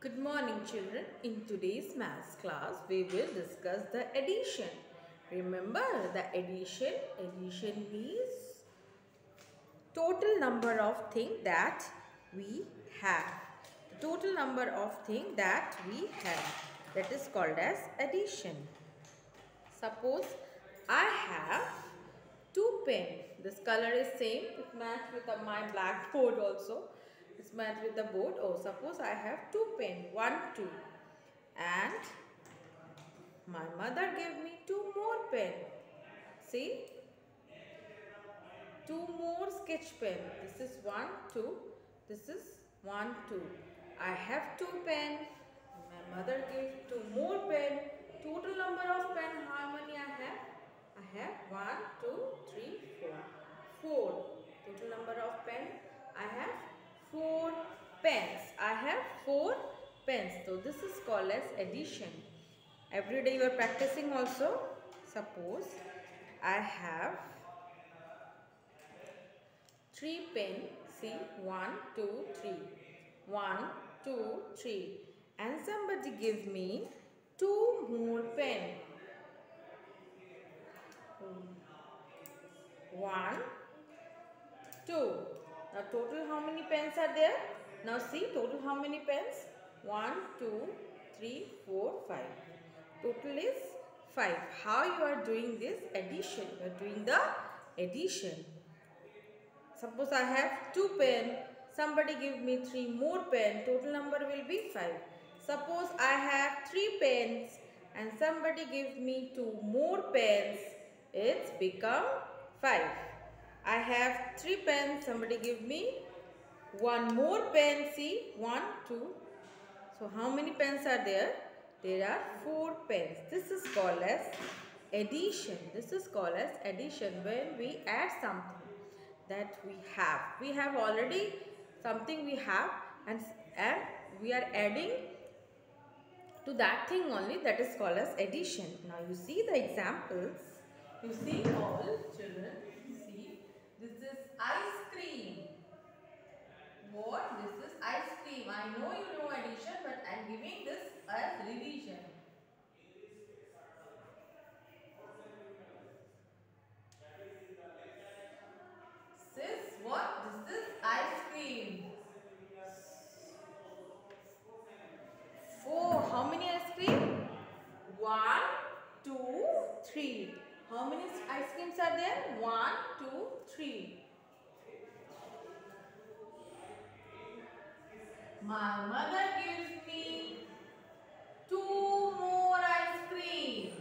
Good morning children. In today's maths class, we will discuss the addition. Remember the addition, addition means total number of thing that we have. The total number of thing that we have. That is called as addition. Suppose I have two pen. This color is same. It match with my blackboard also. It's match with the board. Oh, suppose I have two pen. One, two. And my mother gave me two more pen. See? Two more sketch pen. This is one, two. This is one, two. I have two pen. My mother gave two more pen. Total number of pen, how many I have? I have one, two, three, four. Four. Total number of pen, I have four pens. I have four pens. So this is called as addition. Every day you are practicing also. Suppose I have three pen. See one, two, three. One, two, three. And somebody give me two more pen. One, two. Now total how many pens are there? Now see total how many pens? One, two, three, four, five. Total is five. How you are doing this addition? You are doing the addition. Suppose I have two pen. Somebody give me three more pen. Total number will be five. Suppose I have three pens and somebody give me two more pens. It's become five. I have three pens. Somebody give me one more pen. See, one, two. So how many pens are there? There are four pens. This is called as addition. This is called as addition when we add something that we have. We have already something we have and, and we are adding to that thing only that is called as addition. Now you see the examples. You see all children. See this is ice cream. What? This is ice cream. I know you know addition but I am giving this as revision. Sis, what? This is ice cream. Four. How many ice cream? One, two, three. How many ice creams are there? One, two, three. My mother gives me two more ice cream.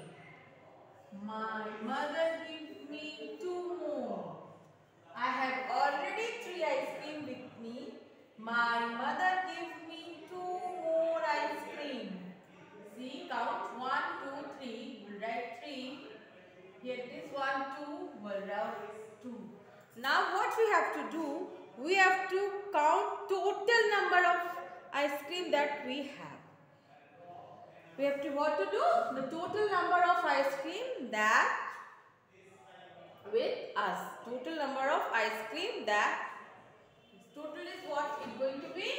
My mother gives me two more. I have already three ice cream with me. My mother gives me two more ice cream. See, count one, two, three. We'll write three. Here it is one, two. We'll write two. Now what we have to do? We have to count total number of ice cream that we have. We have to what to do? The total number of ice cream that with us. Total number of ice cream that total is what is going to be?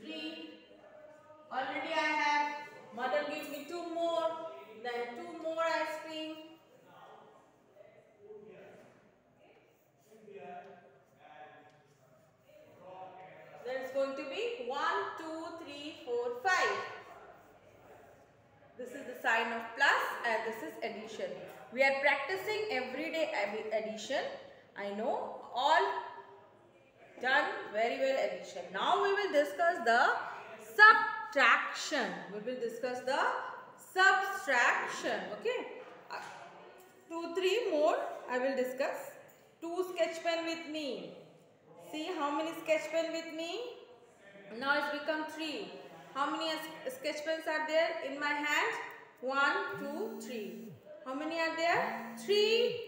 Three. Already I have. Mother gives me two more. Then two more ice cream. Then it's going to be 1, 2, 3, 4, 5. This is the sign of plus and this is addition. We are practicing everyday addition. I know all done very well addition. Now we will discuss the subtraction. We will discuss the subtraction. Okay. Uh, two, three more I will discuss. Two sketch pen with me. See how many sketch pen with me? Now it's become 3. How many sketch pens are there in my hand? 1, 2, 3. How many are there? 3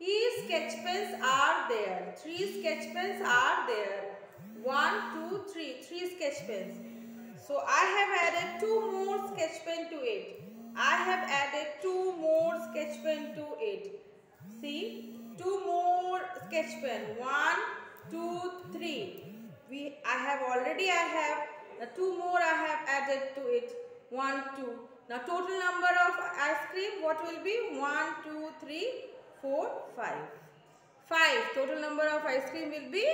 e sketch pens are there. 3 sketch pens are there. 1, 2, 3. 3 sketch pens. So I have added 2 more sketch pen to it. I have added 2 more sketch pen to it. See? two more sketch pen. One, two, three. We I have already I have the two more I have added to it. One, two. Now total number of ice cream what will be? One, two, three, four, five. 5. Five. Total number of ice cream will be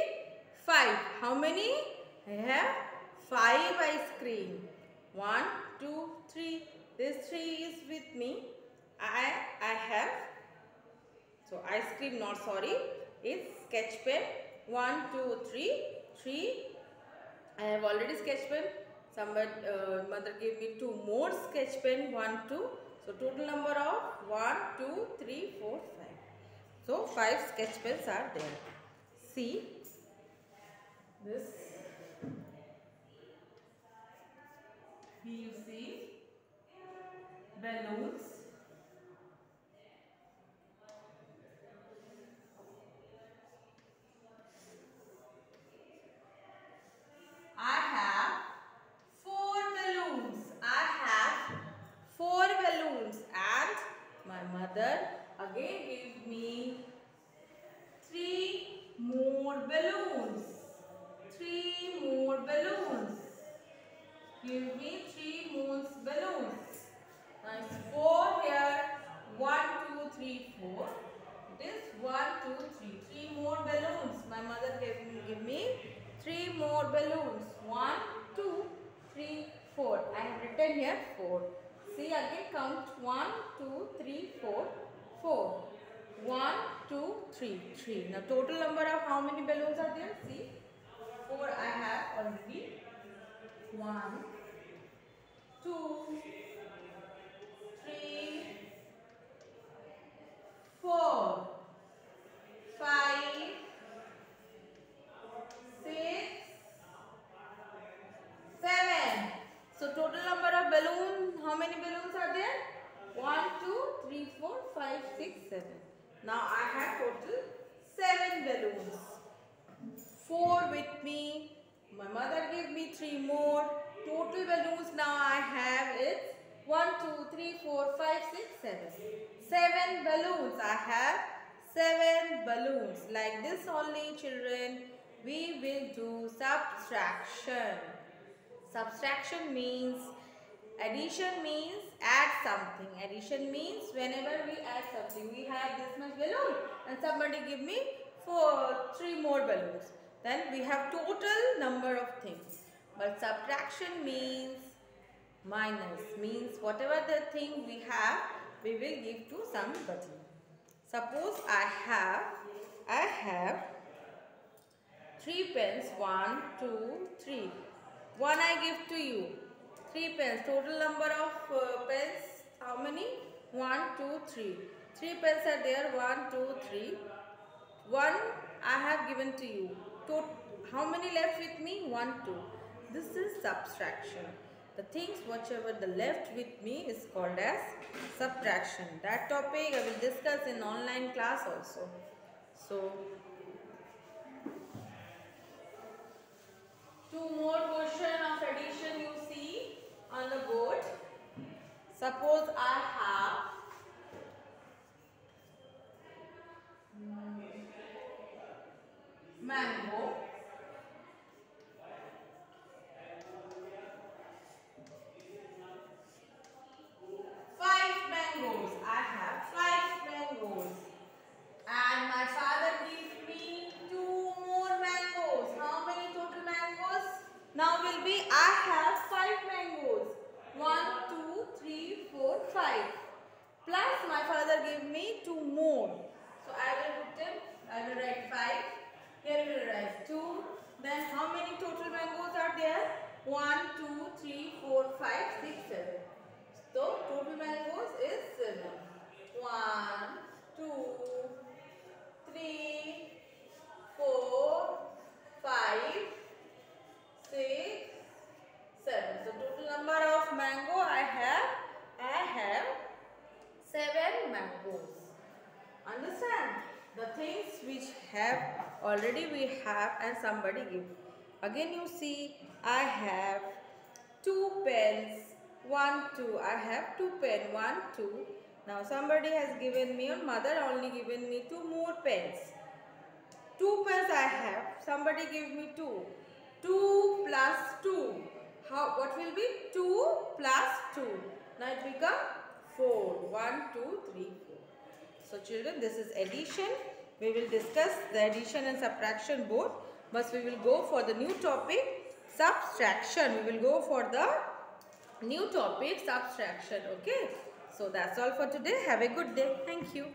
five. How many? I have five ice cream. One, two, three. This three is with me. I I have so ice cream not sorry is sketch pen. One, two, three. Three. I have already sketch pen. Somebody uh, mother gave me two more sketch pen. One, two. So total number of one, two, three, four, five. So five sketch pens are there. See this. You see balloons I have four balloons. I have four balloons and my mother again give me three more balloons. Three more balloons. Give me three more balloons. Nice. Four here. One, two, three, four. It is one, two, three. Three more balloons. My mother gave me, give me three more balloons. One, two, three, four. I have written here four. See again count. One, two, three, four. Four. One, two, three. Three. Now total number of how many balloons are there? See. Four I have already. One, 6, 7. Now I have total 7 balloons. 4 with me. My mother gave me 3 more. Total balloons now I have is one, two, three, four, five, six, seven. 7 balloons. I have 7 balloons. Like this only children, we will do subtraction. Subtraction means addition means add something. Addition means whenever we add something. We have this much balloon and somebody give me four, three more balloons. Then we have total number of things. But subtraction means minus means whatever the thing we have we will give to somebody. Suppose I have I have three pens one two three one I give to you three pens. Total number of uh, pens how many? One two three. Three pens are there. One two three. One I have given to you. To how many left with me? One two. This is subtraction. The things whatever the left with me is called as subtraction. That topic I will discuss in online class also. So two more question of addition you see on the board suppose I have mango five mangoes I have five mangoes and my father gives me two more mangoes how many total mangoes now will be I have five mangoes one two three four five plus my father gave me two more so I will put them I will write five here we will write two then how many total mangoes are there? One two three four five six seven. So total mangoes is seven. One two three four five six seven. So total number of mango I have I have seven mangoes. Understand? The things which have already we have and somebody give again you see i have two pens one two i have two pen one two now somebody has given me or mother only given me two more pens 2 pens I have. Somebody give me 2. 2 plus 2. How, what will be? 2 plus 2. Now it become 4. 1, 2, 3, 4. So children, this is addition. We will discuss the addition and subtraction both. But we will go for the new topic, subtraction. We will go for the new topic, subtraction. Okay. So that's all for today. Have a good day. Thank you.